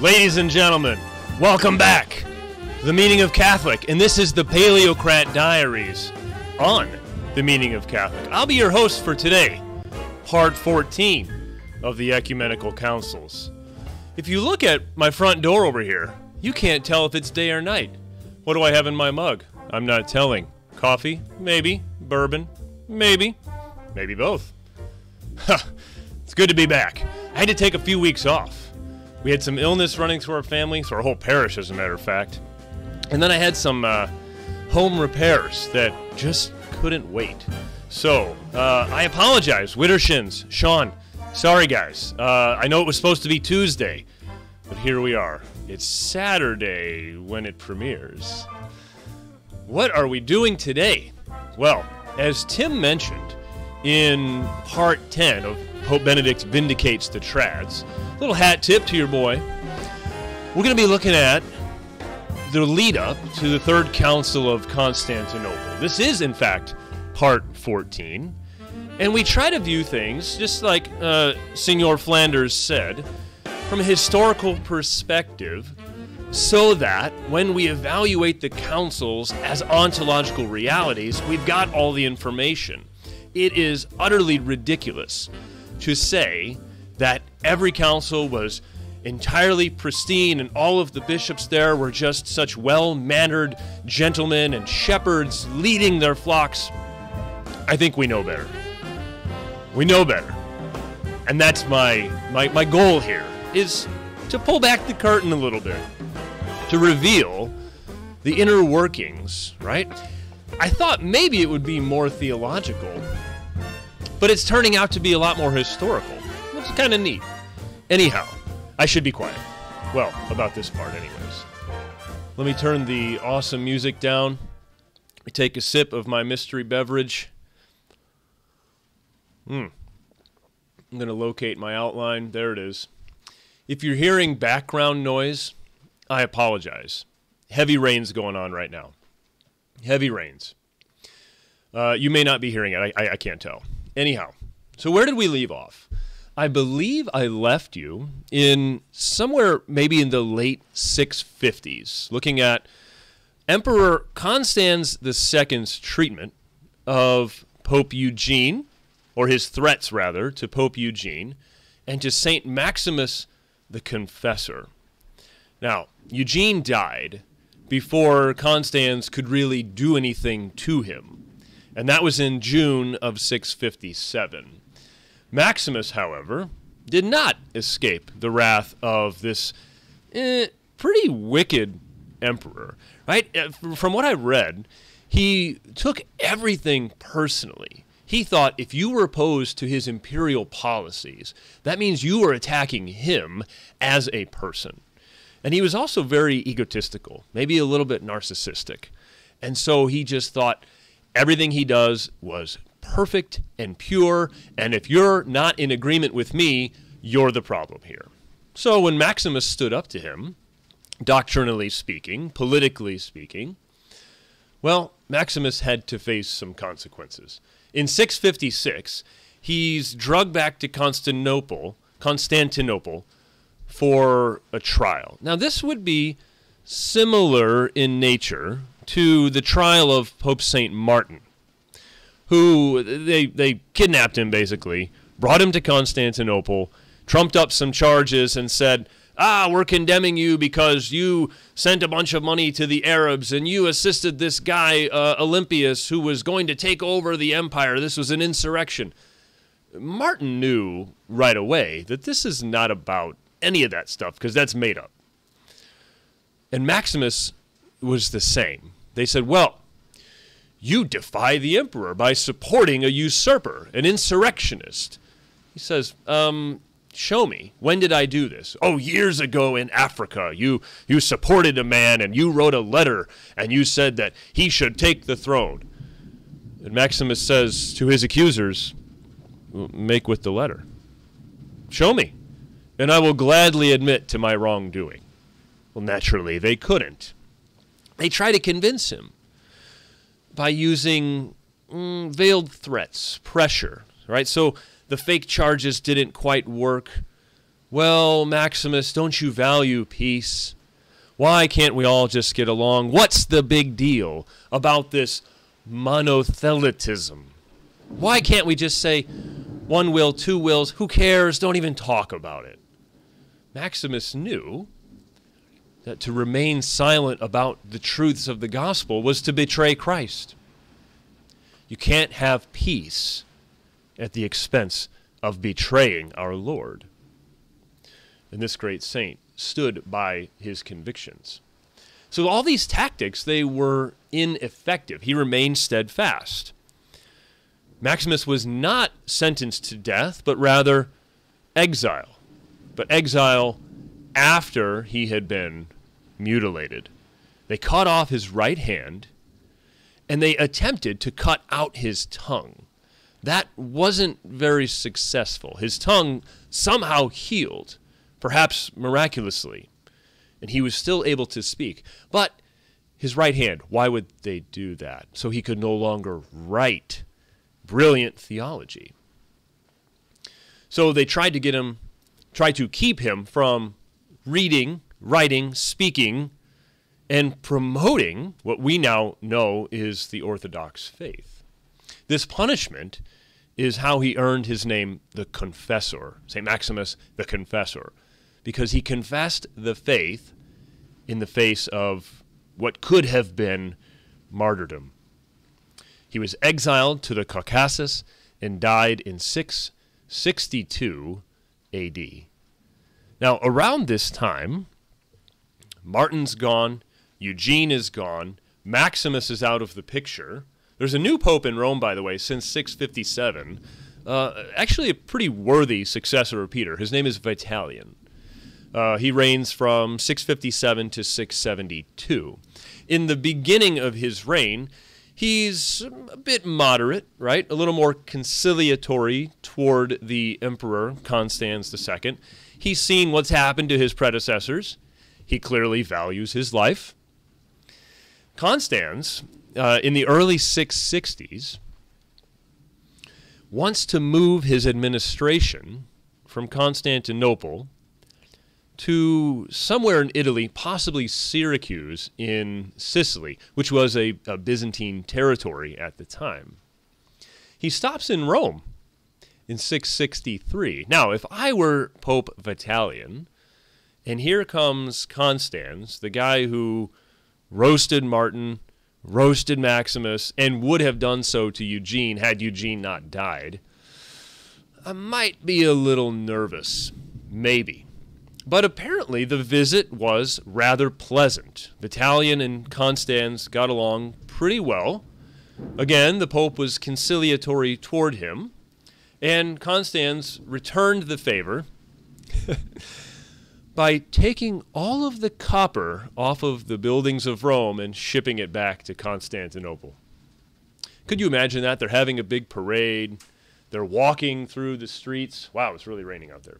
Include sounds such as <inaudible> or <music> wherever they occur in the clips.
Ladies and gentlemen, welcome back to the Meaning of Catholic, and this is the Paleocrat Diaries on the Meaning of Catholic. I'll be your host for today, part 14 of the Ecumenical Councils. If you look at my front door over here, you can't tell if it's day or night. What do I have in my mug? I'm not telling. Coffee? Maybe. Bourbon? Maybe. Maybe both. <laughs> it's good to be back. I had to take a few weeks off. We had some illness running through our family, through our whole parish, as a matter of fact. And then I had some uh, home repairs that just couldn't wait. So, uh, I apologize. Widdershins, Sean, sorry guys. Uh, I know it was supposed to be Tuesday, but here we are. It's Saturday when it premieres. What are we doing today? Well, as Tim mentioned in part 10 of Pope Benedict Vindicates the Trads, little hat tip to your boy. We're going to be looking at the lead up to the Third Council of Constantinople. This is, in fact, part 14. And we try to view things, just like uh, Senor Flanders said, from a historical perspective, so that when we evaluate the councils as ontological realities, we've got all the information. It is utterly ridiculous to say that every council was entirely pristine and all of the bishops there were just such well mannered gentlemen and shepherds leading their flocks. I think we know better. We know better. And that's my, my, my goal here is to pull back the curtain a little bit, to reveal the inner workings, right? I thought maybe it would be more theological, but it's turning out to be a lot more historical. It's kind of neat. Anyhow, I should be quiet. Well, about this part, anyways. Let me turn the awesome music down. I take a sip of my mystery beverage. Hmm. I'm going to locate my outline. There it is. If you're hearing background noise, I apologize. Heavy rains going on right now. Heavy rains. Uh, you may not be hearing it. I, I, I can't tell. Anyhow, so where did we leave off? I believe I left you in somewhere maybe in the late 650s, looking at Emperor Constans II's treatment of Pope Eugene, or his threats rather, to Pope Eugene, and to Saint Maximus the Confessor. Now, Eugene died before Constans could really do anything to him, and that was in June of 657. Maximus, however, did not escape the wrath of this eh, pretty wicked emperor. Right? Uh, from what I read, he took everything personally. He thought if you were opposed to his imperial policies, that means you were attacking him as a person. And he was also very egotistical, maybe a little bit narcissistic. And so he just thought everything he does was perfect and pure, and if you're not in agreement with me, you're the problem here. So when Maximus stood up to him, doctrinally speaking, politically speaking, well, Maximus had to face some consequences. In 656, he's drugged back to Constantinople, Constantinople for a trial. Now, this would be similar in nature to the trial of Pope St. Martin who they they kidnapped him basically, brought him to Constantinople, trumped up some charges, and said, "Ah, we're condemning you because you sent a bunch of money to the Arabs and you assisted this guy uh, Olympius who was going to take over the empire. This was an insurrection." Martin knew right away that this is not about any of that stuff because that's made up. And Maximus was the same. They said, "Well." You defy the emperor by supporting a usurper, an insurrectionist. He says, um, show me. When did I do this? Oh, years ago in Africa. You, you supported a man and you wrote a letter and you said that he should take the throne. And Maximus says to his accusers, Make with the letter. Show me, and I will gladly admit to my wrongdoing. Well, naturally, they couldn't. They try to convince him by using mm, veiled threats, pressure, right? So the fake charges didn't quite work. Well, Maximus, don't you value peace? Why can't we all just get along? What's the big deal about this monothelitism? Why can't we just say one will, two wills? Who cares? Don't even talk about it. Maximus knew that to remain silent about the truths of the gospel was to betray Christ. You can't have peace at the expense of betraying our Lord. And this great saint stood by his convictions. So all these tactics, they were ineffective. He remained steadfast. Maximus was not sentenced to death, but rather exile. But exile after he had been mutilated. They cut off his right hand and they attempted to cut out his tongue. That wasn't very successful. His tongue somehow healed, perhaps miraculously, and he was still able to speak. But his right hand, why would they do that? So he could no longer write brilliant theology. So they tried to get him, tried to keep him from reading, writing, speaking, and promoting what we now know is the Orthodox faith. This punishment is how he earned his name, the Confessor, St. Maximus the Confessor, because he confessed the faith in the face of what could have been martyrdom. He was exiled to the Caucasus and died in 662 AD. Now, around this time, Martin's gone, Eugene is gone, Maximus is out of the picture. There's a new pope in Rome, by the way, since 657. Uh, actually, a pretty worthy successor of Peter. His name is Vitalian. Uh, he reigns from 657 to 672. In the beginning of his reign, he's a bit moderate, right? A little more conciliatory toward the emperor Constans II. He's seen what's happened to his predecessors. He clearly values his life. Constans, uh, in the early 660s, wants to move his administration from Constantinople to somewhere in Italy, possibly Syracuse in Sicily, which was a, a, Byzantine territory at the time. He stops in Rome in 663. Now, if I were Pope Vitalian, and here comes Constans, the guy who roasted Martin, roasted Maximus, and would have done so to Eugene had Eugene not died, I might be a little nervous. Maybe. But apparently, the visit was rather pleasant. Vitalian and Constans got along pretty well. Again, the Pope was conciliatory toward him, and Constans returned the favor <laughs> by taking all of the copper off of the buildings of Rome and shipping it back to Constantinople. Could you imagine that? They're having a big parade, they're walking through the streets. Wow, it's really raining out there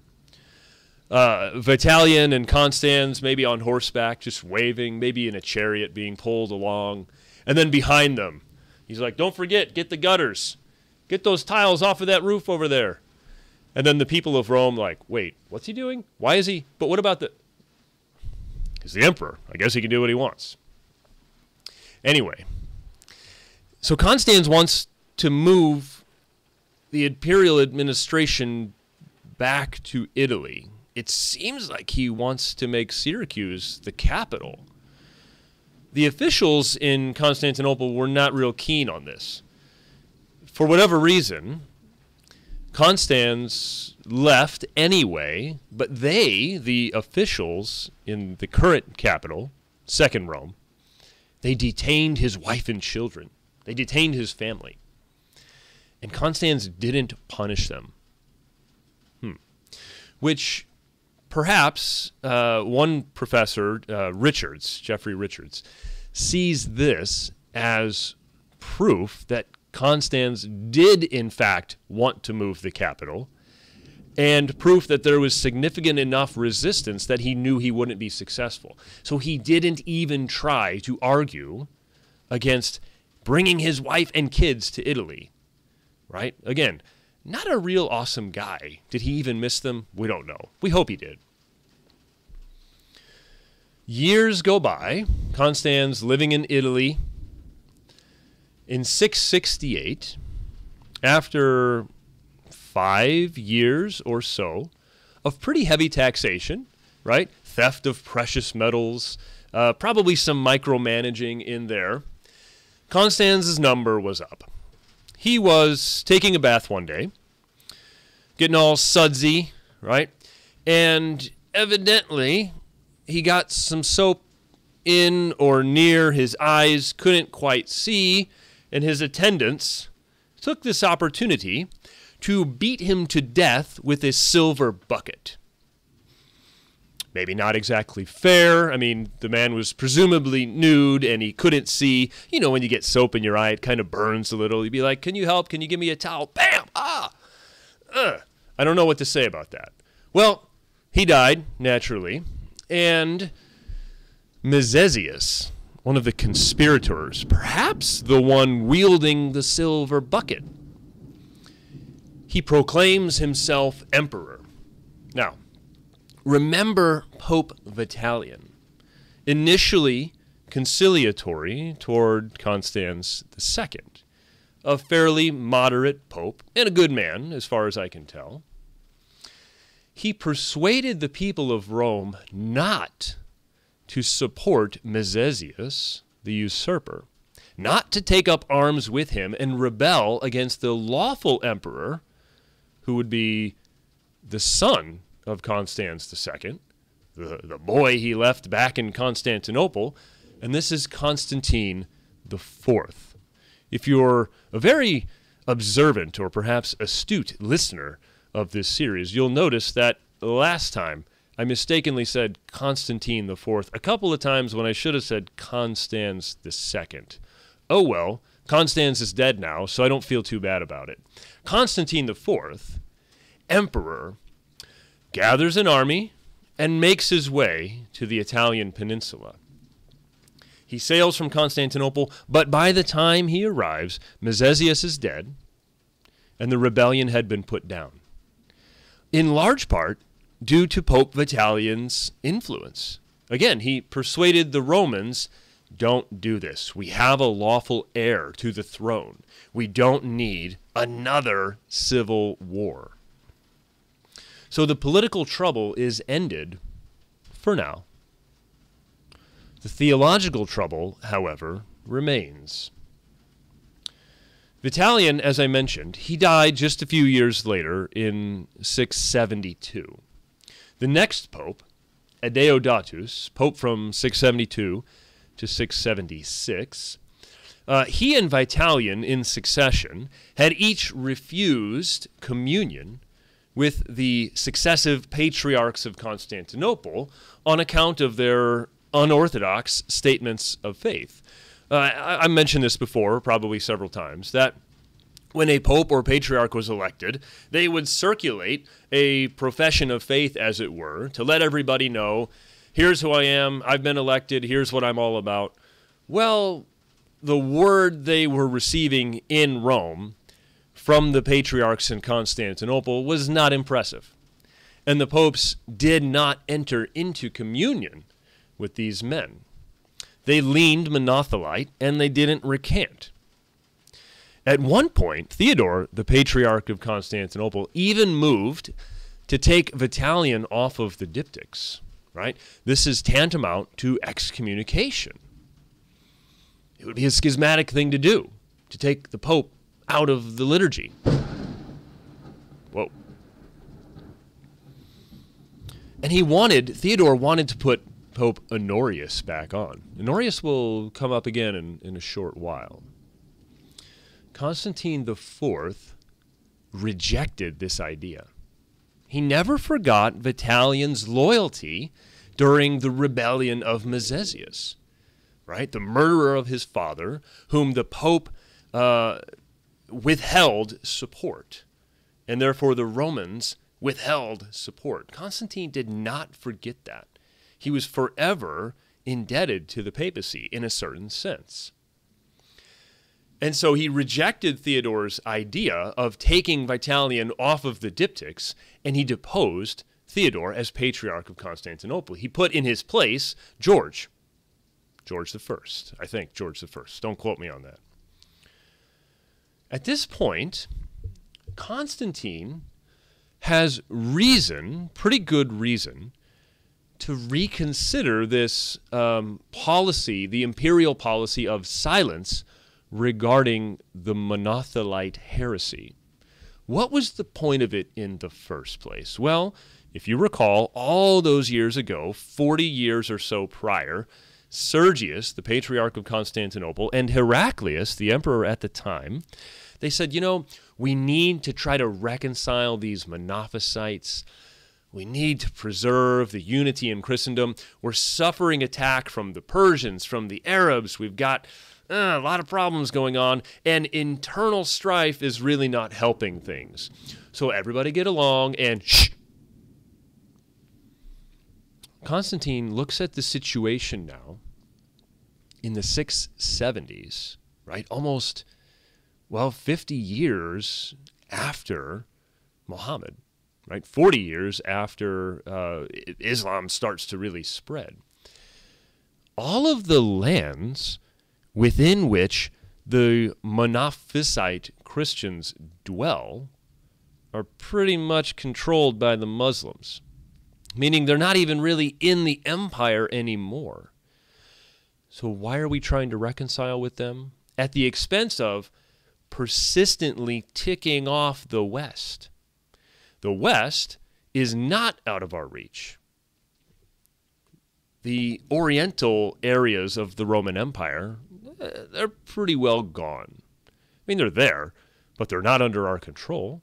uh, Vitalian and Constans maybe on horseback, just waving, maybe in a chariot being pulled along. And then behind them, he's like, Don't forget, get the gutters. Get those tiles off of that roof over there. And then the people of Rome, like, Wait, what's he doing? Why is he? But what about the. He's the emperor. I guess he can do what he wants. Anyway, so Constans wants to move the imperial administration back to Italy it seems like he wants to make Syracuse the capital. The officials in Constantinople were not real keen on this. For whatever reason, Constans left anyway, but they, the officials in the current capital, Second Rome, they detained his wife and children. They detained his family. And Constans didn't punish them. Hmm. Which perhaps uh, one professor, uh, Richards, Jeffrey Richards, sees this as proof that Constans did, in fact, want to move the capital, and proof that there was significant enough resistance that he knew he wouldn't be successful. So he didn't even try to argue against bringing his wife and kids to Italy. Right? Again, not a real awesome guy. Did he even miss them? We don't know. We hope he did. Years go by. Constans living in Italy. In 668, after five years or so of pretty heavy taxation, right? Theft of precious metals, uh, probably some micromanaging in there. Constans's number was up. He was taking a bath one day, getting all sudsy, right? And evidently, he got some soap in or near his eyes, couldn't quite see, and his attendants took this opportunity to beat him to death with a silver bucket. Maybe not exactly fair. I mean, the man was presumably nude and he couldn't see. You know, when you get soap in your eye, it kind of burns a little. You'd be like, Can you help? Can you give me a towel? Bam! Ah! Ugh. I don't know what to say about that. Well, he died, naturally, and Mezesius, one of the conspirators, perhaps the one wielding the silver bucket, he proclaims himself emperor. Now, remember Pope Vitalian, initially conciliatory toward Constans II, a fairly moderate pope and a good man, as far as I can tell. He persuaded the people of Rome not to support Mezesius, the usurper, not to take up arms with him and rebel against the lawful emperor who would be the son of Constans II, the, the boy he left back in Constantinople, and this is Constantine IV. If you're a very observant or perhaps astute listener of this series, you'll notice that last time I mistakenly said Constantine IV a couple of times when I should have said Constans II. Oh well, Constans is dead now, so I don't feel too bad about it. Constantine IV, emperor, gathers an army and makes his way to the Italian peninsula. He sails from Constantinople, but by the time he arrives, Mezesius is dead, and the rebellion had been put down. In large part due to Pope Vitalian's influence. Again, he persuaded the Romans don't do this. We have a lawful heir to the throne. We don't need another civil war. So the political trouble is ended for now. The theological trouble, however, remains. Vitalian, as I mentioned, he died just a few years later in 672. The next pope, Adeodatus, pope from 672 to 676, uh, he and Vitalian, in succession, had each refused communion with the successive patriarchs of Constantinople on account of their unorthodox statements of faith. Uh, I, I mentioned this before, probably several times, that when a pope or patriarch was elected, they would circulate a profession of faith, as it were, to let everybody know here's who I am, I've been elected, here's what I'm all about. Well, the word they were receiving in Rome from the patriarchs in Constantinople was not impressive. And the popes did not enter into communion with these men. They leaned monothelite and they didn't recant. At one point, Theodore, the patriarch of Constantinople, even moved to take Vitalian off of the diptychs, right? This is tantamount to excommunication. It would be a schismatic thing to do, to take the pope out of the liturgy. Whoa. And he wanted, Theodore wanted to put Pope Honorius back on. Honorius will come up again in, in a short while. Constantine IV rejected this idea. He never forgot Vitalian's loyalty during the rebellion of Mezesius, right? The murderer of his father, whom the Pope uh, withheld support, and therefore the Romans withheld support. Constantine did not forget that. He was forever indebted to the papacy in a certain sense. And so he rejected Theodore's idea of taking Vitalian off of the diptychs, and he deposed Theodore as Patriarch of Constantinople. He put in his place George, George First, I think George First. Don't quote me on that. At this point, Constantine has reason, pretty good reason, to reconsider this um, policy, the imperial policy of silence regarding the Monothelite heresy. What was the point of it in the first place? Well, if you recall, all those years ago, 40 years or so prior, Sergius, the Patriarch of Constantinople, and Heraclius, the emperor at the time, they said, you know, we need to try to reconcile these Monophysites. We need to preserve the unity in Christendom. We're suffering attack from the Persians, from the Arabs. We've got uh, a lot of problems going on, and internal strife is really not helping things. So everybody get along and shh. Constantine looks at the situation now in the 670s, right? Almost, well, 50 years after Muhammad, right? 40 years after uh, Islam starts to really spread. All of the lands within which the Monophysite Christians dwell are pretty much controlled by the Muslims, meaning they're not even really in the empire anymore. So, why are we trying to reconcile with them? At the expense of persistently ticking off the West. The West is not out of our reach. The Oriental areas of the Roman Empire they're pretty well gone. I mean, they're there, but they're not under our control.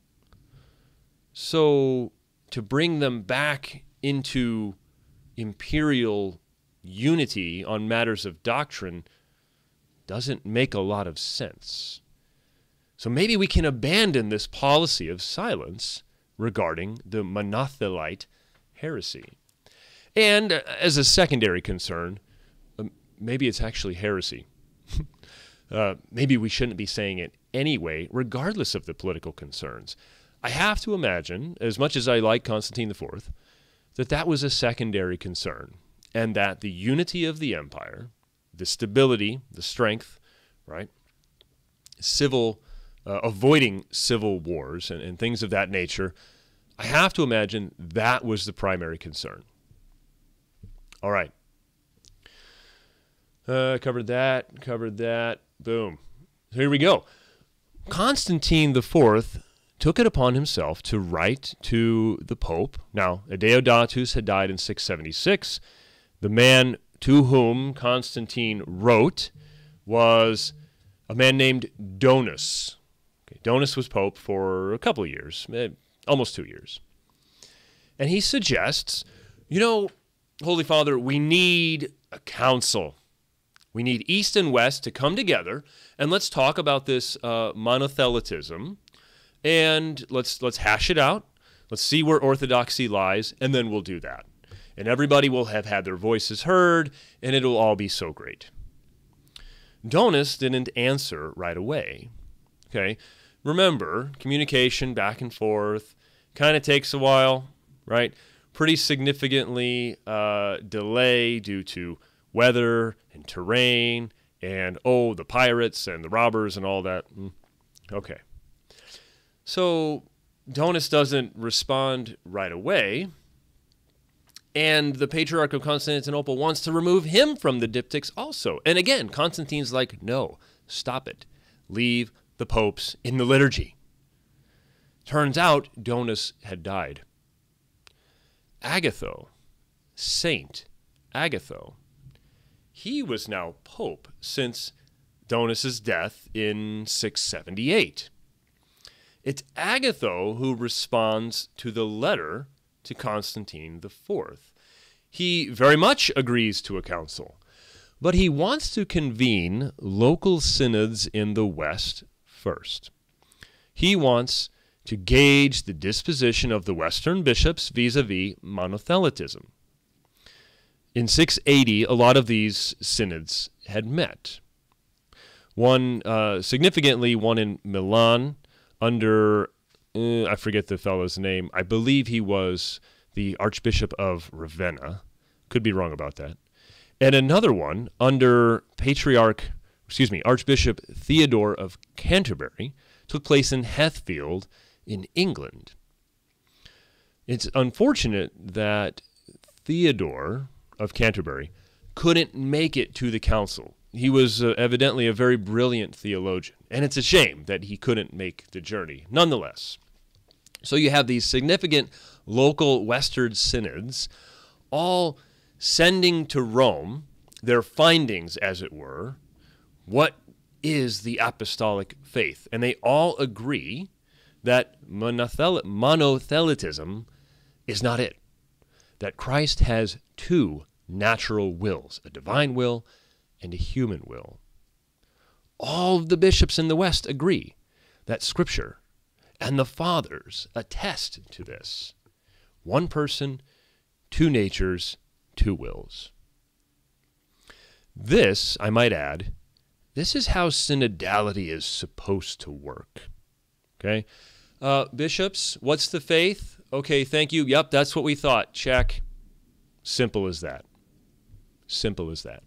So to bring them back into imperial unity on matters of doctrine doesn't make a lot of sense. So maybe we can abandon this policy of silence regarding the Monothelite heresy. And uh, as a secondary concern, um, maybe it's actually heresy. Uh, maybe we shouldn't be saying it anyway, regardless of the political concerns. I have to imagine, as much as I like Constantine IV, that that was a secondary concern, and that the unity of the empire, the stability, the strength, right, civil, uh, avoiding civil wars and, and things of that nature, I have to imagine that was the primary concern. All right. Uh, covered that, covered that. Boom. Here we go. Constantine the Fourth took it upon himself to write to the Pope. Now, Adeodatus had died in 676. The man to whom Constantine wrote was a man named Donus. Okay, Donus was Pope for a couple of years, eh, almost two years. And he suggests, you know, Holy Father, we need a council. We need East and West to come together and let's talk about this uh, monothelitism and let's let's hash it out. Let's see where orthodoxy lies, and then we'll do that. And everybody will have had their voices heard, and it'll all be so great. Donus didn't answer right away. Okay, remember communication back and forth kind of takes a while, right? Pretty significantly uh, delay due to weather and terrain and oh the pirates and the robbers and all that. Mm, okay. So Donus doesn't respond right away. And the Patriarch of Constantinople wants to remove him from the diptychs also. And again, Constantine's like, no, stop it. Leave the popes in the liturgy. Turns out Donus had died. Agatho, Saint Agatho, he was now pope since Donus's death in 678. It's Agatho who responds to the letter to Constantine IV. He very much agrees to a council, but he wants to convene local synods in the West first. He wants to gauge the disposition of the Western bishops vis a vis monothelitism. In 680, a lot of these synods had met. One uh, significantly, one in Milan under uh, I forget the fellow's name. I believe he was the Archbishop of Ravenna. Could be wrong about that. And another one under Patriarch, excuse me, Archbishop Theodore of Canterbury took place in Hethfield in England. It's unfortunate that Theodore of Canterbury couldn't make it to the council. He was uh, evidently a very brilliant theologian, and it's a shame that he couldn't make the journey. Nonetheless, so you have these significant local Western synods all sending to Rome their findings, as it were. What is the apostolic faith? And they all agree that monothelitism is not it. That Christ has two natural wills a divine will and a human will. All of the bishops in the West agree that Scripture and the fathers attest to this. One person, two natures, two wills. This, I might add, this is how synodality is supposed to work. Okay? Uh, bishops, what's the faith? Okay, thank you. Yep, that's what we thought. Check. Simple as that. Simple as that.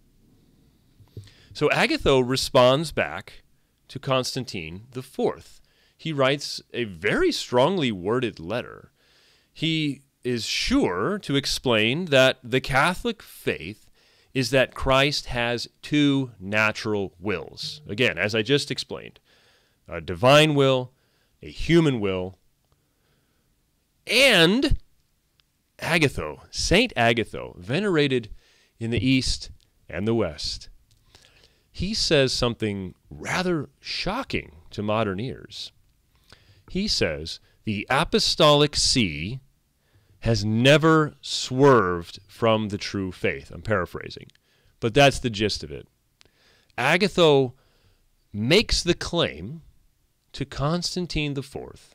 So Agatho responds back to Constantine the Fourth he writes a very strongly worded letter. He is sure to explain that the Catholic faith is that Christ has two natural wills. Again, as I just explained, a divine will, a human will, and Agatho, Saint Agatho, venerated in the East and the West. He says something rather shocking to modern ears he says the apostolic see has never swerved from the true faith. I'm paraphrasing, but that's the gist of it. Agatho makes the claim to Constantine IV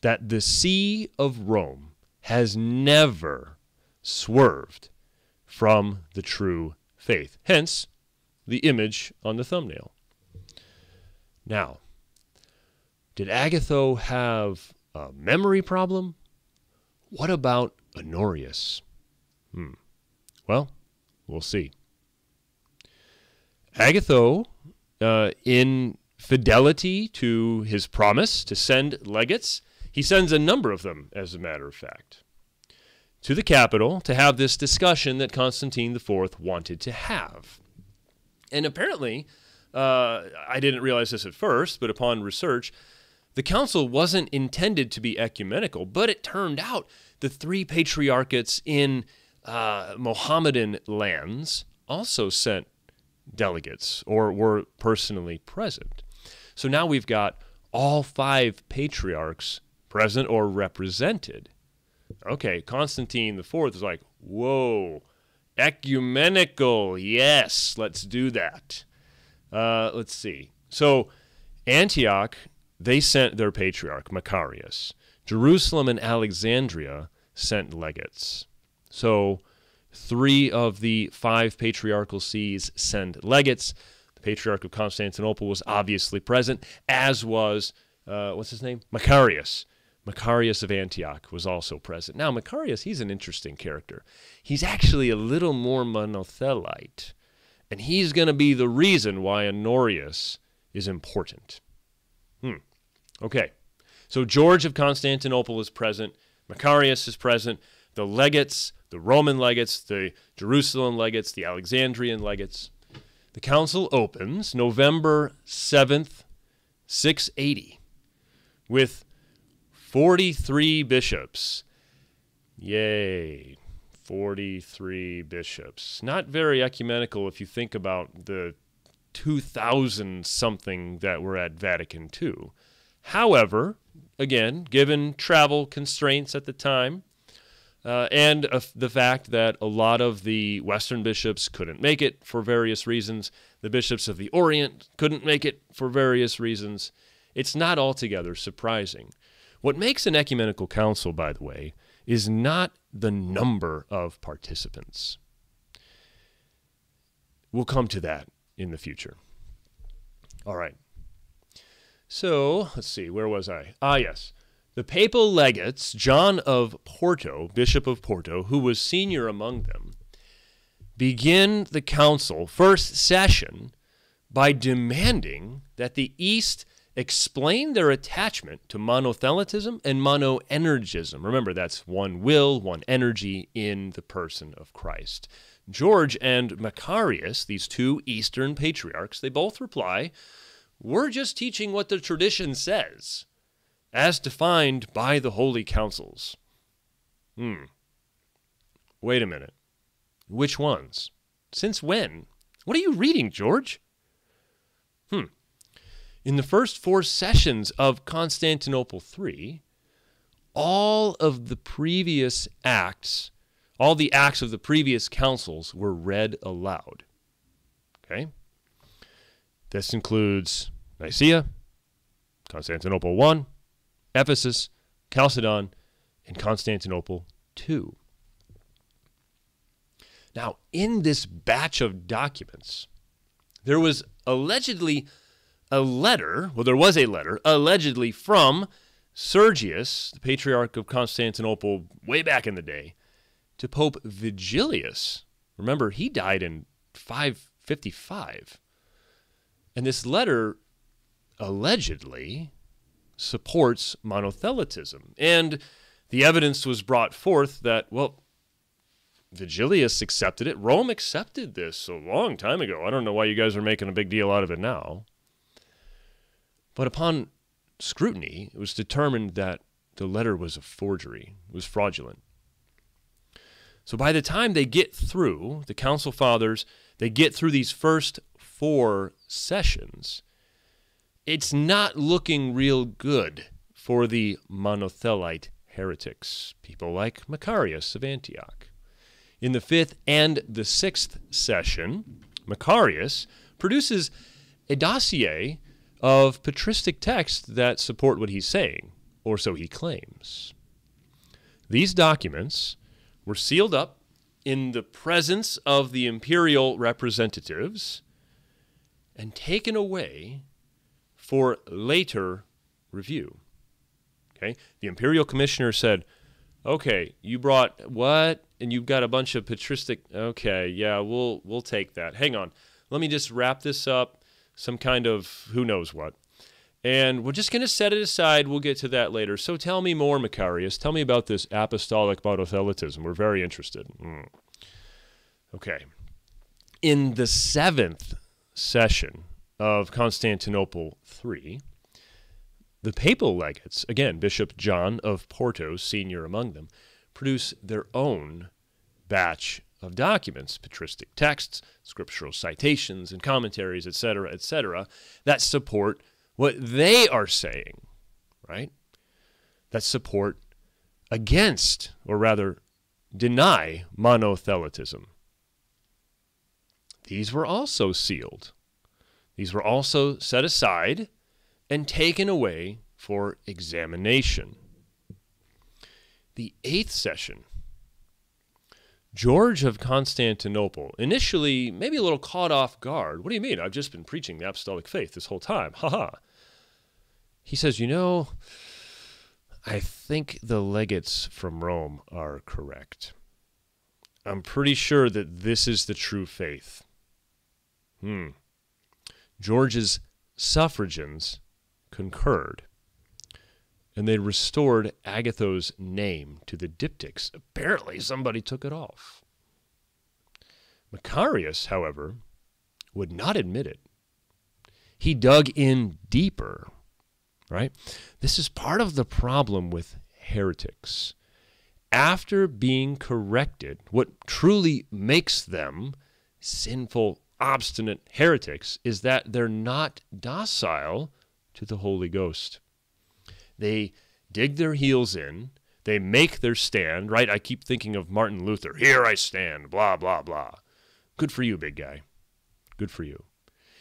that the See of Rome has never swerved from the true faith. Hence, the image on the thumbnail. Now, did Agatho have a memory problem? What about Honorius? Hmm. Well, we'll see. Agatho, uh, in fidelity to his promise to send legates, he sends a number of them, as a matter of fact, to the capital to have this discussion that Constantine IV wanted to have. And apparently, uh, I didn't realize this at first, but upon research, the council wasn't intended to be ecumenical, but it turned out the three patriarchates in uh, Mohammedan lands also sent delegates or were personally present. So now we've got all five patriarchs present or represented. Okay, Constantine the Fourth is like, whoa, ecumenical, yes, let's do that. Uh, let's see. So Antioch they sent their patriarch, Macarius. Jerusalem and Alexandria sent legates. So three of the five patriarchal sees send legates. The Patriarch of Constantinople was obviously present, as was, uh, what's his name? Macarius. Macarius of Antioch was also present. Now, Macarius, he's an interesting character. He's actually a little more monothelite, and he's going to be the reason why Honorius is important. Hmm. Okay, so George of Constantinople is present, Macarius is present, the legates, the Roman legates, the Jerusalem legates, the Alexandrian legates. The council opens November 7th, 680, with 43 bishops. Yay, 43 bishops. Not very ecumenical if you think about the 2,000 something that were at Vatican II. However, again, given travel constraints at the time, uh, and uh, the fact that a lot of the Western bishops couldn't make it for various reasons, the bishops of the Orient couldn't make it for various reasons, it's not altogether surprising. What makes an ecumenical council, by the way, is not the number of participants. We'll come to that in the future. All right. So let's see, where was I? Ah, yes. The papal legates, John of Porto, Bishop of Porto, who was senior among them, begin the council, first session, by demanding that the East explain their attachment to monothelitism and monoenergism. Remember, that's one will, one energy in the person of Christ. George and Macarius, these two Eastern patriarchs, they both reply, We're just teaching what the tradition says, as defined by the holy councils. Hmm. Wait a minute. Which ones? Since when? What are you reading, George? Hmm. In the first four sessions of Constantinople III, all of the previous acts, all the acts of the previous councils were read aloud. Okay? This includes Nicaea, Constantinople I, Ephesus, Chalcedon, and Constantinople II. Now, in this batch of documents, there was allegedly a letter, well, there was a letter, allegedly from Sergius, the Patriarch of Constantinople, way back in the day, to Pope Vigilius. Remember, he died in 555. And this letter allegedly supports monothelitism. And the evidence was brought forth that, well, Vigilius accepted it. Rome accepted this a long time ago. I don't know why you guys are making a big deal out of it now. But upon scrutiny, it was determined that the letter was a forgery, it was fraudulent. So by the time they get through, the council fathers, they get through these first four sessions, it's not looking real good for the monothelite heretics, people like Macarius of Antioch. In the fifth and the sixth session, Macarius produces a dossier of patristic texts that support what he's saying, or so he claims. These documents were sealed up in the presence of the imperial representatives and taken away for later review. Okay? The imperial commissioner said, "Okay, you brought what? and you've got a bunch of patristic. Okay, yeah, we'll we'll take that. Hang on, let me just wrap this up. Some kind of who knows what. And we're just going to set it aside. We'll get to that later. So tell me more, Macarius. Tell me about this apostolic monothelitism. We're very interested. Mm. Okay. In the seventh session of Constantinople III, the papal legates, again, Bishop John of Porto, senior among them, produce their own batch of documents, patristic texts, scriptural citations and commentaries, etc., etc., that support what they are saying, right? That support against, or rather, deny monothelitism. These were also sealed. These were also set aside and taken away for examination the eighth session, George of Constantinople, initially maybe a little caught off guard. What do you mean? I've just been preaching the apostolic faith this whole time. Ha ha. He says, You know, I think the legates from Rome are correct. I'm pretty sure that this is the true faith. Hmm. George's suffragans concurred and they restored Agatho's name to the diptychs. Apparently, somebody took it off. Macarius, however, would not admit it. He dug in deeper, right? This is part of the problem with heretics. After being corrected, what truly makes them sinful, obstinate heretics is that they're not docile to the Holy Ghost. They dig their heels in. They make their stand, right? I keep thinking of Martin Luther. Here I stand, blah, blah, blah. Good for you, big guy. Good for you.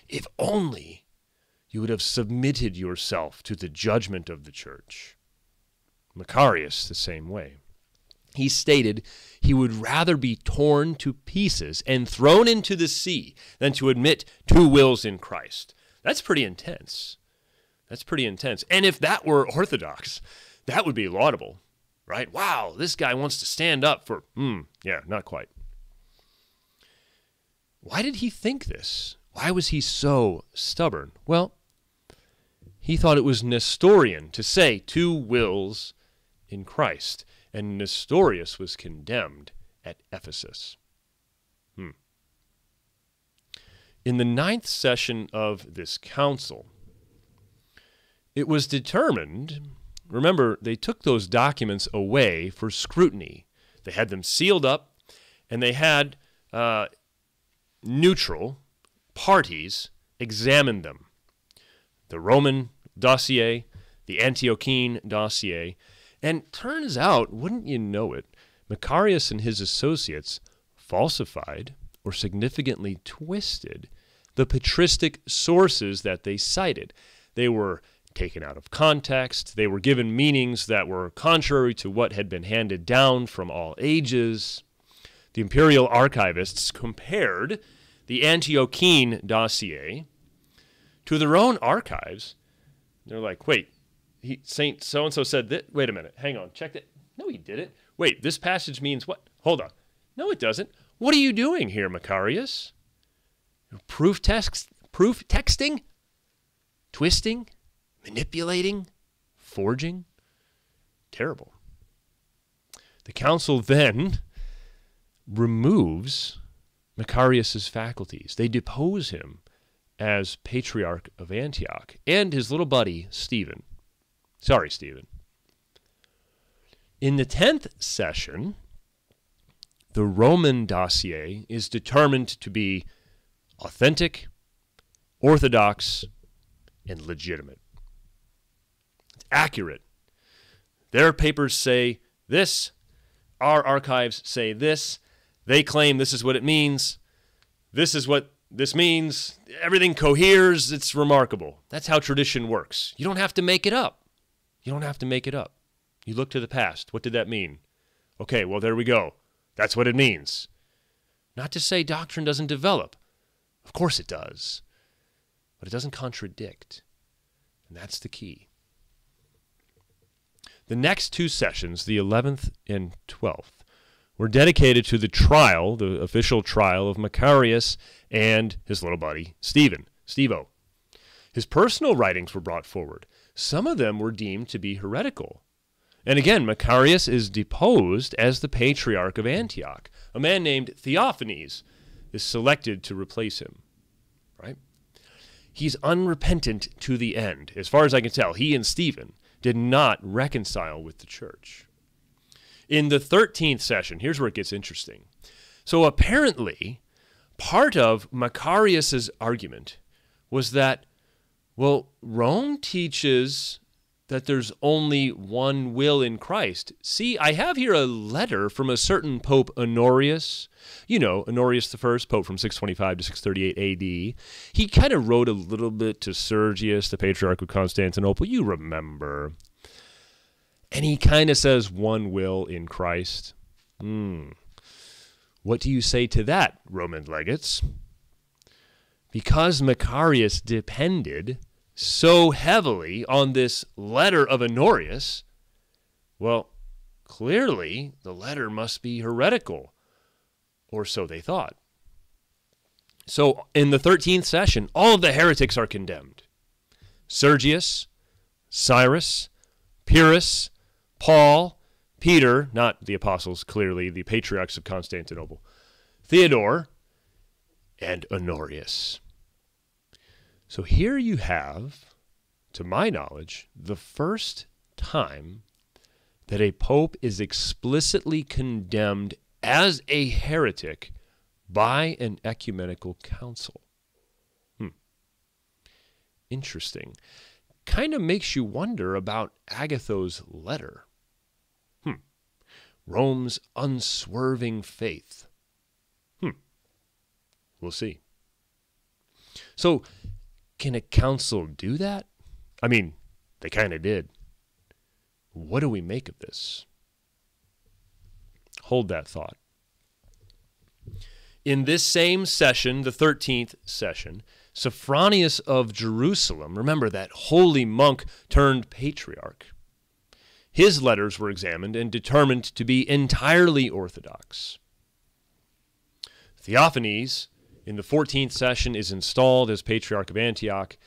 If only you would have submitted yourself to the judgment of the church. Macarius, the same way. He stated he would rather be torn to pieces and thrown into the sea than to admit two wills in Christ That's pretty intense. That's pretty intense. And if that were orthodox, that would be laudable, right? Wow, this guy wants to stand up for, hmm, yeah, not quite. Why did he think this? Why was he so stubborn? Well, he thought it was Nestorian to say two wills in Christ, and Nestorius was condemned at Ephesus. Hmm. In the ninth session of this council, it was determined, remember, they took those documents away for scrutiny. They had them sealed up, and they had uh, neutral parties examine them. The Roman dossier, the Antiochene dossier, and turns out, wouldn't you know it, Macarius and his associates falsified or significantly twisted the patristic sources that they cited. They were taken out of context, they were given meanings that were contrary to what had been handed down from all ages. The imperial archivists compared the Antiochene dossier to their own archives. They're like, wait, he, Saint so and so said that. Wait a minute, hang on, check that. No, he didn't. Wait, this passage means what? Hold on. No, it doesn't. What are you doing here, Macarius? Proof text, proof texting, twisting, manipulating, forging. Terrible. The council then removes Macarius's faculties. They depose him as patriarch of Antioch and his little buddy Stephen. Sorry, Stephen. In the 10th session, the Roman dossier is determined to be authentic, orthodox, and legitimate. Accurate. Their papers say this, our archives say this, they claim this is what it means, this is what this means, everything coheres, it's remarkable. That's how tradition works. You don't have to make it up. You don't have to make it up. You look to the past. What did that mean? Okay, well, there we go. That's what it means. Not to say doctrine doesn't develop. Of course it does. But it doesn't contradict. And that's the key. The next two sessions, the 11th and 12th, were dedicated to the trial, the official trial of Macarius and his little buddy, Stephen, Stevo. His personal writings were brought forward. Some of them were deemed to be heretical. And again, Macarius is deposed as the patriarch of Antioch. A man named Theophanes is selected to replace him. Right? He's unrepentant to the end. As far as I can tell, he and Stephen did not reconcile with the church. In the 13th session, here's where it gets interesting. So apparently, part of Macarius's argument was that, well, Rome teaches that there's only one will in Christ. See, I have here a letter from a certain Pope Honorius. You know, Honorius I, Pope from 625 to 638 AD. He kind of wrote a little bit to Sergius, the Patriarch of Constantinople. You remember. And he kind of says one will in Christ. Hmm. What do you say to that, Roman legates? Because Macarius depended so heavily on this letter of Honorius, well, clearly the letter must be heretical, or so they thought. So in the 13th session, all of the heretics are condemned Sergius, Cyrus, Pyrrhus, Paul, Peter, not the apostles, clearly, the patriarchs of Constantinople, Theodore, and Honorius. So here you have, to my knowledge, the first time that a pope is explicitly condemned as a heretic by an ecumenical council. Hmm. Interesting. Kind of makes you wonder about Agatho's letter. Hmm. Rome's unswerving faith. Hmm. We'll see. So, can a council do that? I mean, they kind of did. What do we make of this? Hold that thought. In this same session, the 13th session, Sophronius of Jerusalem, remember that holy monk turned patriarch, his letters were examined and determined to be entirely orthodox. Theophanes, in the 14th session, is installed as Patriarch of Antioch.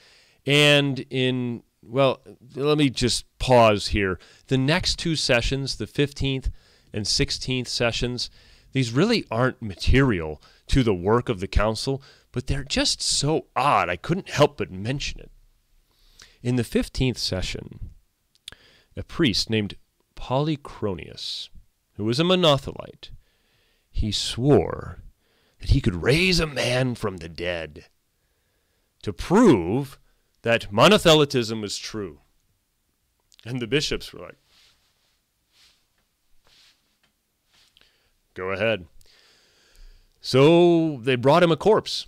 And in, well, let me just pause here. The next two sessions, the 15th and 16th sessions, these really aren't material to the work of the council, but they're just so odd. I couldn't help but mention it. In the 15th session, a priest named Polychronius, who was a monothelite, he swore that he could raise a man from the dead to prove that monothelitism was true. And the bishops were like, Go ahead. So they brought him a corpse.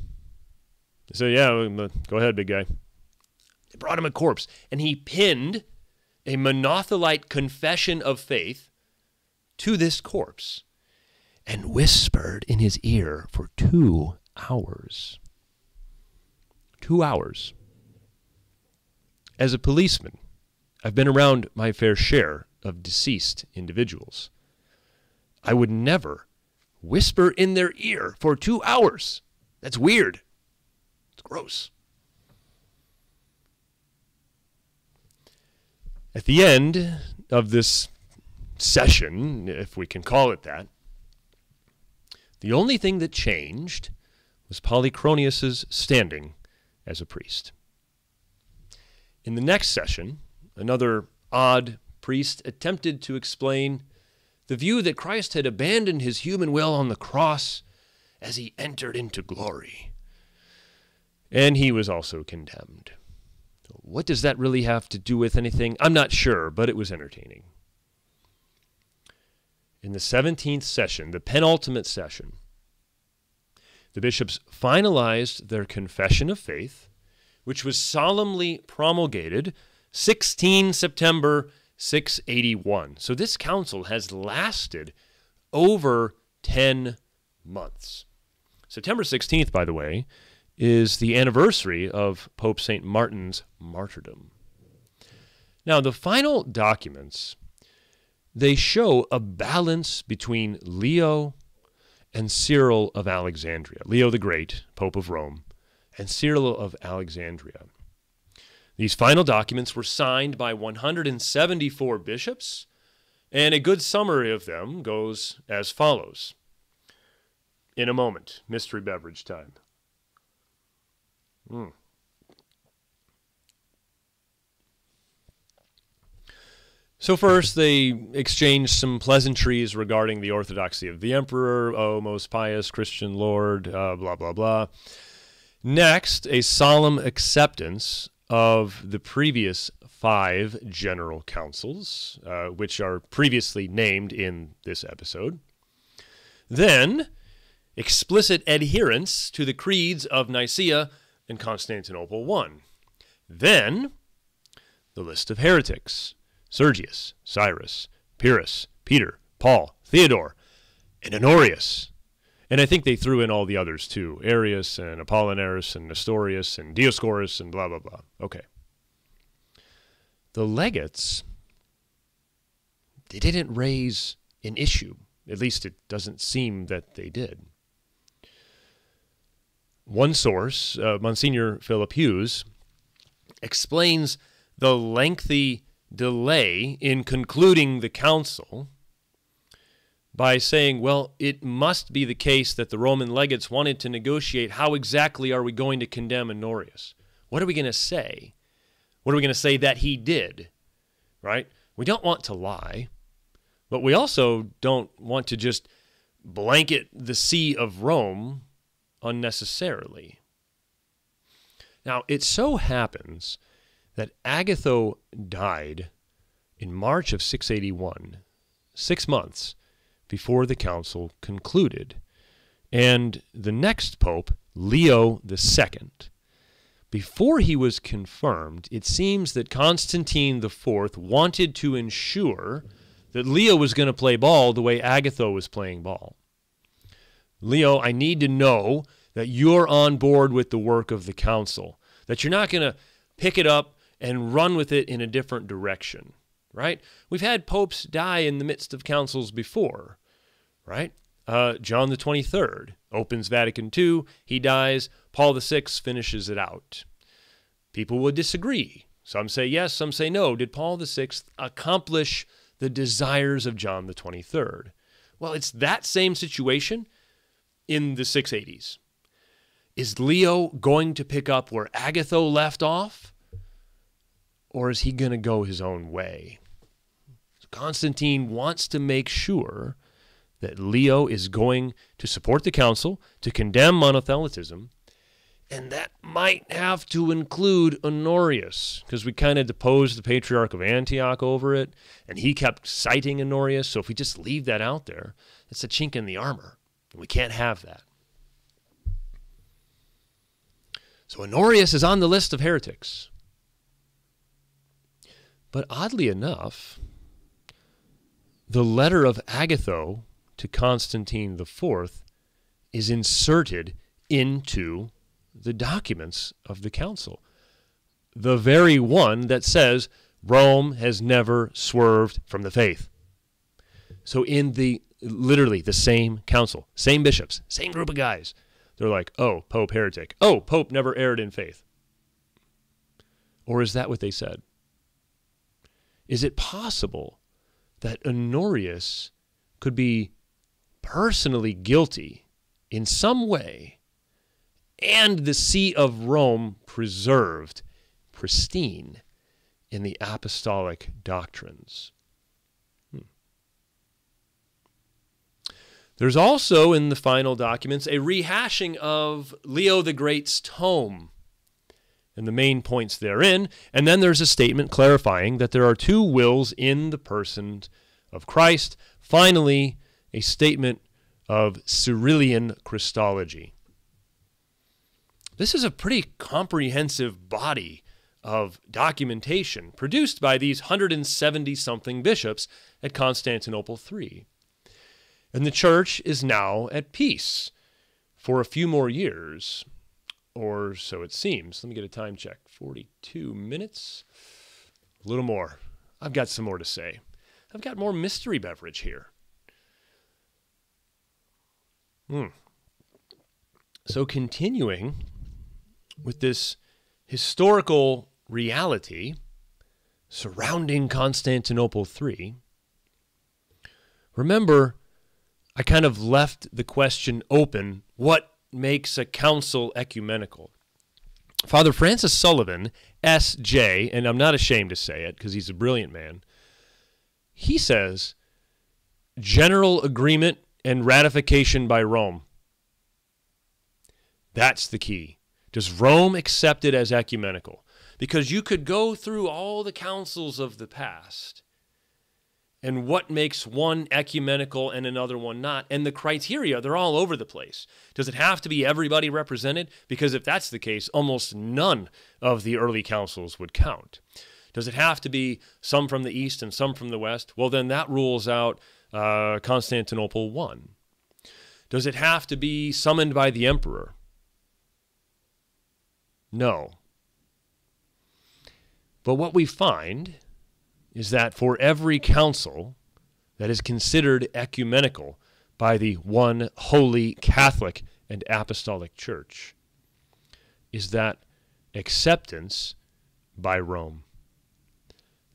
They said, Yeah, go ahead, big guy. They brought him a corpse, and he pinned a monothelite confession of faith to this corpse and whispered in his ear for two hours. Two hours. As a policeman, I've been around my fair share of deceased individuals. I would never whisper in their ear for two hours. That's weird. It's gross. At the end of this session, if we can call it that, the only thing that changed was Polychronius's standing as a priest. In the next session, another odd priest attempted to explain the view that Christ had abandoned his human will on the cross as he entered into glory. And he was also condemned. What does that really have to do with anything? I'm not sure, but it was entertaining. In the 17th session, the penultimate session, the bishops finalized their confession of faith, which was solemnly promulgated 16 September 681. So this council has lasted over 10 months. September 16th, by the way, is the anniversary of Pope St. Martin's martyrdom. Now, the final documents they show a balance between Leo and Cyril of Alexandria. Leo the Great, Pope of Rome, and Cyril of Alexandria. These final documents were signed by 174 bishops, and a good summary of them goes as follows. In a moment, mystery beverage time. Mm. So, first, they exchanged some pleasantries regarding the orthodoxy of the emperor, oh, most pious Christian Lord, uh, blah, blah, blah. Next, a solemn acceptance of the previous five general councils, uh, which are previously named in this episode. Then, explicit adherence to the creeds of Nicaea and Constantinople I. Then, the list of heretics Sergius, Cyrus, Pyrrhus, Peter, Paul, Theodore, and Honorius. And I think they threw in all the others too Arius and Apollinaris and Nestorius and Dioscorus and blah, blah, blah. Okay. The legates, they didn't raise an issue. At least it doesn't seem that they did. One source, uh, Monsignor Philip Hughes, explains the lengthy delay in concluding the council by saying, well, it must be the case that the Roman legates wanted to negotiate how exactly are we going to condemn Honorius? What are we going to say? What are we going to say that he did? Right? We don't want to lie, but we also don't want to just blanket the See of Rome unnecessarily. Now, it so happens that Agatho died in March of 681, six months before the council concluded. And the next pope, Leo II, before he was confirmed, it seems that Constantine IV wanted to ensure that Leo was going to play ball the way Agatho was playing ball. Leo, I need to know that you're on board with the work of the council, that you're not going to pick it up and run with it in a different direction, right? We've had popes die in the midst of councils before, right? Uh, John the 23rd opens Vatican II, he dies, Paul VI finishes it out. People would disagree. Some say yes, some say no. Did Paul VI accomplish the desires of John the 23rd? Well, it's that same situation in the 680s. Is Leo going to pick up where Agatho left off? Or is he going to go his own way? So Constantine wants to make sure that Leo is going to support the council to condemn monothelitism, and that might have to include Honorius, because we kind of deposed the Patriarch of Antioch over it, and he kept citing Honorius. So if we just leave that out there, it's a chink in the armor. We can't have that. So Honorius is on the list of heretics. But oddly enough, the letter of Agatho to Constantine IV is inserted into the documents of the council. The very one that says Rome has never swerved from the faith. So, in the literally the same council, same bishops, same group of guys, they're like, oh, Pope heretic. Oh, Pope never erred in faith. Or is that what they said? Is it possible that Honorius could be personally guilty in some way and the See of Rome preserved, pristine in the apostolic doctrines? Hmm. There's also in the final documents a rehashing of Leo the Great's tome and the main points therein. And then there's a statement clarifying that there are two wills in the person of Christ. Finally, a statement of Cyrillian Christology. This is a pretty comprehensive body of documentation produced by these 170 something bishops at Constantinople III. And the church is now at peace for a few more years or so it seems. Let me get a time check 42 minutes. A little more. I've got some more to say. I've got more mystery beverage here. Hmm. So, continuing with this historical reality surrounding Constantinople III, remember, I kind of left the question open what makes a council ecumenical. Father Francis Sullivan, S.J., and I'm not ashamed to say it because he's a brilliant man, he says general agreement and ratification by Rome. That's the key. Does Rome accept it as ecumenical? Because you could go through all the councils of the past and what makes one ecumenical and another one not. And the criteria, they're all over the place. Does it have to be everybody represented? Because if that's the case, almost none of the early councils would count. Does it have to be some from the east and some from the west? Well, then that rules out uh, Constantinople 1. Does it have to be summoned by the emperor? No. But what we find is that for every council that is considered ecumenical by the one holy Catholic and Apostolic Church, is that acceptance by Rome.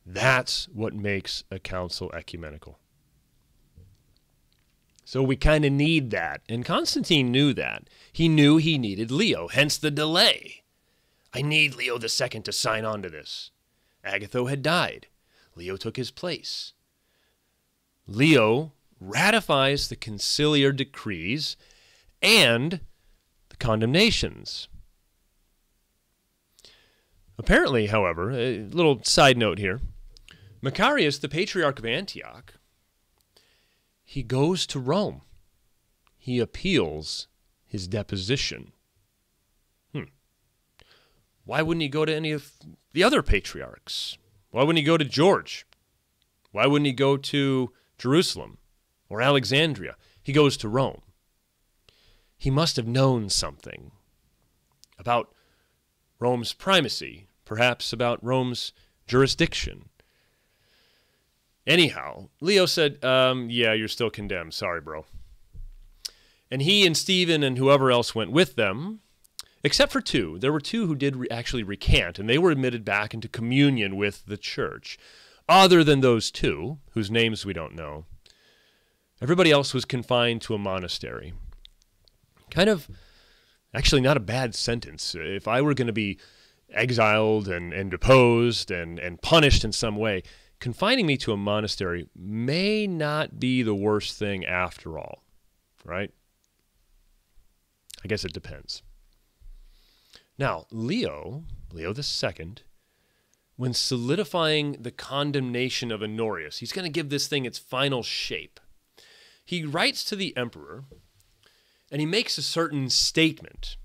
That's what makes a council ecumenical. So we kind of need that. And Constantine knew that. He knew he needed Leo, hence the delay. I need Leo II to sign on to this. Agatho had died. Leo took his place. Leo ratifies the conciliar decrees and the condemnations. Apparently, however, a little side note here Macarius, the Patriarch of Antioch, he goes to Rome. He appeals his deposition. Hmm. Why wouldn't he go to any of the other patriarchs? Why wouldn't he go to George? Why wouldn't he go to Jerusalem or Alexandria? He goes to Rome. he must have known something about Rome's primacy, perhaps about Rome's jurisdiction. Anyhow, Leo said, um, Yeah, you're still condemned. Sorry, bro. And he and Stephen and whoever else went with them, except for two, there were two who did re- actually recant, and they were admitted back into communion with the church. Other than those two, whose names we don't know, everybody else was confined to a monastery. Kind of, actually, not a bad sentence. If I were going to be exiled and, and deposed and, and punished in some way, confining me to a monastery may not be the worst thing after all, right? I guess it depends. Now, Leo, Leo II, when solidifying the condemnation of Honorius, he's going to give this thing its final shape. He writes to the emperor and he makes a certain statement.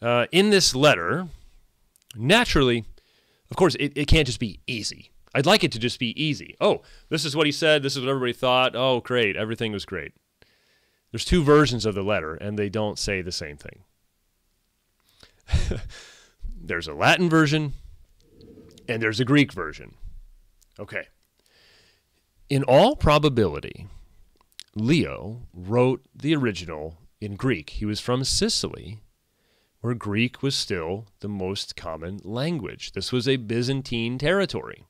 Uh, in this letter, naturally, of course, it, it can't just be easy. I'd like it to just be easy. Oh, this is what he said. This is what everybody thought. Oh, great. Everything was great. There's two versions of the letter, and they don't say the same thing. <laughs> there's a Latin version, and there's a Greek version. Okay. In all probability, Leo wrote the original in Greek. He was from Sicily, where Greek was still the most common language. This was a Byzantine territory.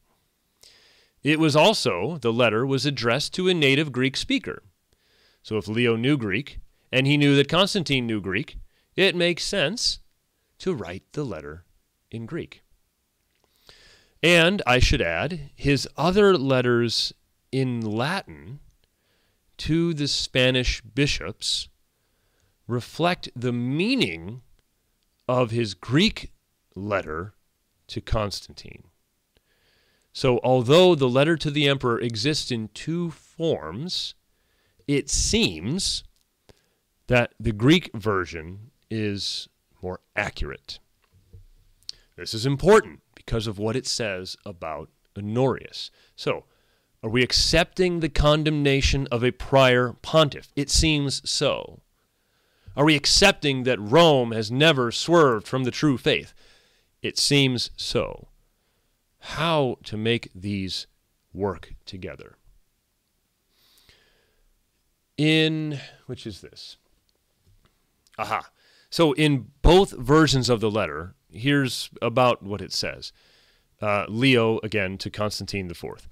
It was also, the letter was addressed to a native Greek speaker. So if Leo knew Greek, and he knew that Constantine knew Greek, it makes sense to write the letter in Greek. And I should add, his other letters in Latin to the Spanish bishops reflect the meaning of his Greek letter to Constantine. So, although the letter to the emperor exists in two forms, it seems that the Greek version is more accurate. This is important because of what it says about Honorius. So, are we accepting the condemnation of a prior pontiff? It seems so. Are we accepting that Rome has never swerved from the true faith? It seems so how to make these work together. In which is this? Aha. So in both versions of the letter, here's about what it says. Uh, Leo again to Constantine IV.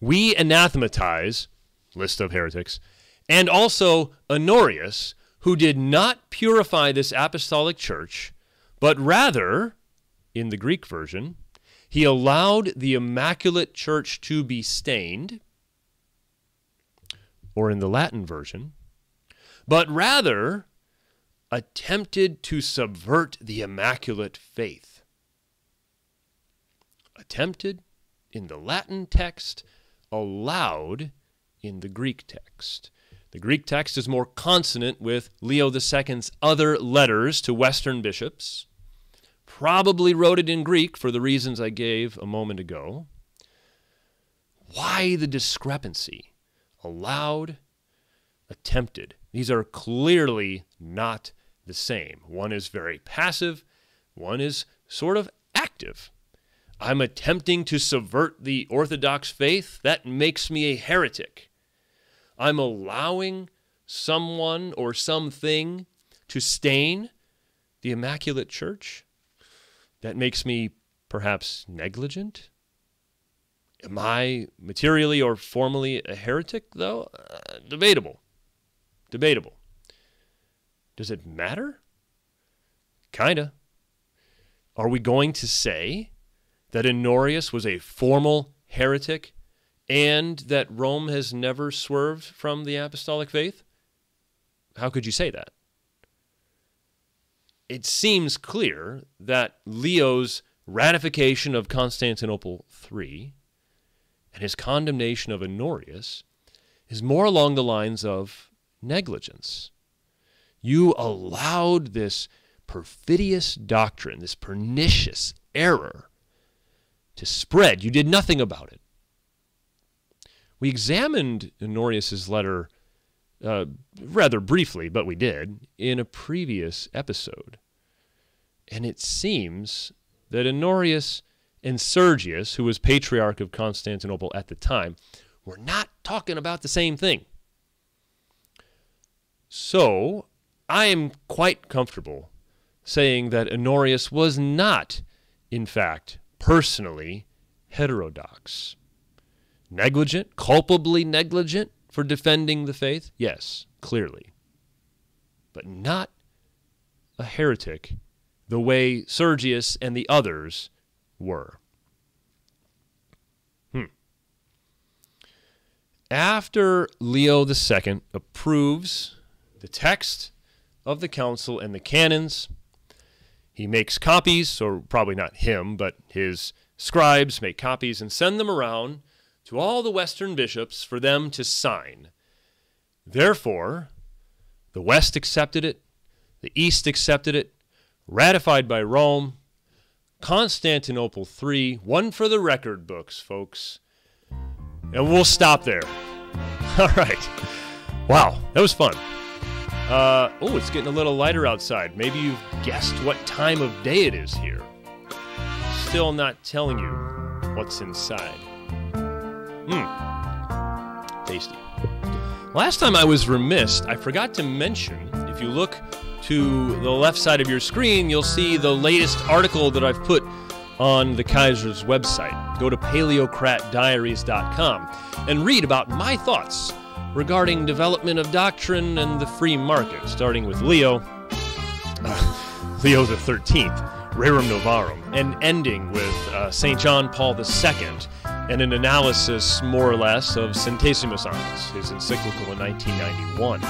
We anathematize list of heretics, and also Honorius, who did not purify this apostolic church, but rather, in the Greek version, he allowed the Immaculate Church to be stained, or in the Latin version, but rather attempted to subvert the Immaculate Faith. Attempted in the Latin text, allowed in the Greek text. The Greek text is more consonant with Leo II's other letters to Western bishops probably wrote it in Greek for the reasons I gave a moment ago. Why the discrepancy? Allowed, attempted. These are clearly not the same. One is very passive, one is sort of active. I'm attempting to subvert the Orthodox faith. That makes me a heretic. I'm allowing someone or something to stain the Immaculate Church that makes me perhaps negligent? Am I materially or formally a heretic, though? Uh, debatable. Debatable. Does it matter? Kinda. Are we going to say that Honorius was a formal heretic and that Rome has never swerved from the apostolic faith? How could you say that? it seems clear that Leo's ratification of Constantinople III and his condemnation of Honorius is more along the lines of negligence. You allowed this perfidious doctrine, this pernicious error, to spread. You did nothing about it. We examined Honorius's letter uh, rather briefly, but we did, in a previous episode. And it seems that Honorius and Sergius, who was patriarch of Constantinople at the time, were not talking about the same thing. So, I am quite comfortable saying that Honorius was not, in fact, personally heterodox. Negligent, culpably negligent for defending the faith? Yes, clearly. But not a heretic the way Sergius and the others were. Hmm. After Leo II approves the text of the council and the canons, he makes copies, or probably not him, but his scribes make copies and send them around to all the Western bishops for them to sign. Therefore, the West accepted it, the East accepted it, ratified by Rome, Constantinople III, one for the record books, folks. And we'll stop there. <laughs> All right. Wow, that was fun. Uh, oh, it's getting a little lighter outside. Maybe you've guessed what time of day it is here. Still not telling you what's inside. Mmm. Tasty. Last time I was remiss, I forgot to mention if you look to the left side of your screen, you'll see the latest article that I've put on the Kaiser's website. Go to paleocratdiaries.com and read about my thoughts regarding development of doctrine and the free market, starting with Leo, uh, Leo the 13th, Rerum Novarum, and ending with uh, St. John Paul II and an analysis, more or less, of Centesimus Annus, his encyclical in 1991.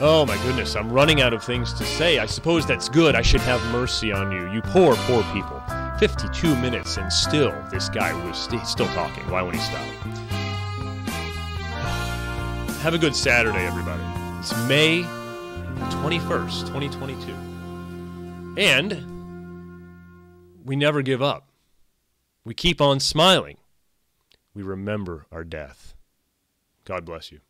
Oh my goodness, I'm running out of things to say. I suppose that's good. I should have mercy on you, you poor, poor people. 52 minutes and still this guy was st- still talking. Why won't he stop? Have a good Saturday, everybody. It's May 21st, 2022. And we never give up. We keep on smiling. We remember our death. God bless you.